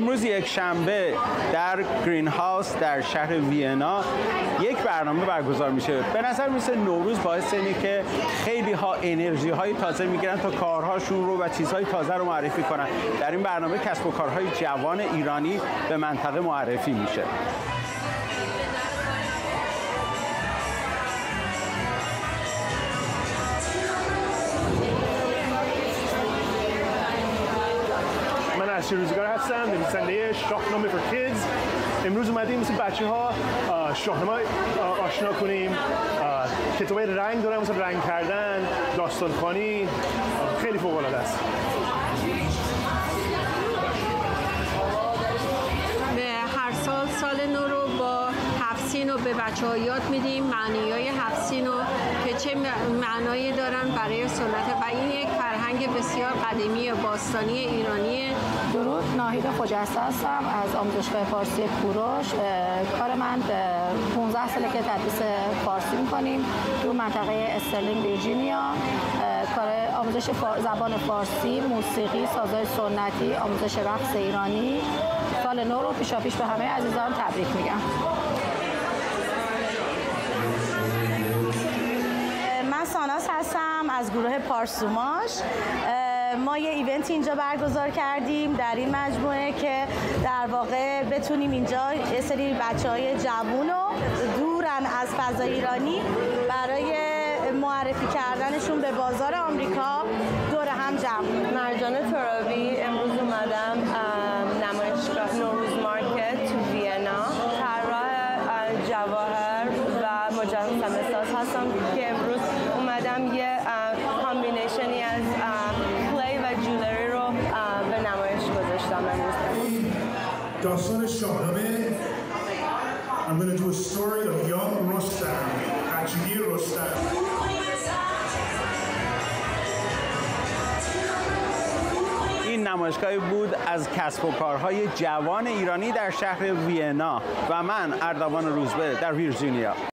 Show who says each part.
Speaker 1: امروز یک شنبه در گرین هاوس در شهر وینا یک برنامه برگزار میشه. به نظر میسه نوروز باعث اینه که خیلی ها انرژی های تازه می‌گیرن تا کارهاشون رو و چیزهای تازه رو معرفی کنن. در این برنامه کسب و کارهای جوان ایرانی به منطقه معرفی میشه.
Speaker 2: من روزگار هستم نویسنده شاهنامه فور کیدز امروز اومدیم مثل بچه ها شاهنامه آشنا کنیم. کتاب رنگ دارم مثل رنگ کردن داستان خانی خیلی فوق العاده است.
Speaker 3: به هر سال سال نو رو با هفسین رو به بچه ها یاد میدیم. معنی های هفسین رو که چه معنایی دارن برای سنت و این یک فرهنگ بسیار قدیمی باستانی ایرانی.
Speaker 4: درود. ناهید خجسته هستم از آموزشگاه فارسی کوروش. کار من 15 ساله که تدریس فارسی می‌کنیم تو منطقه استرلینگ ویرجینیا. کار آموزش زبان فارسی موسیقی سازهای سنتی آموزش رقص ایرانی. سال نو رو پیشا پیش به همه عزیزان تبریک میگم.
Speaker 5: از گروه پارسوماش. ما یه ایونت اینجا برگزار کردیم در این مجموعه که در واقع بتونیم اینجا یه سری بچه های جوون و دورن از فضای ایرانی برای معرفی کردنشون به بازار آمریکا دور هم جمع.
Speaker 6: مرجان ترابی امروز اومدم نمایشگاه نوروز مارکت تو وینا. طراح جواهر و مجسمه ساز هستم که امروز
Speaker 7: داستان شاهنامه I'm going to do a story of young Rostam, بچگی رستم
Speaker 1: این نمایشگاهی بود از کسب و کارهای جوان ایرانی در شهر وینا و من اردوان روزبه در ویرجینیا.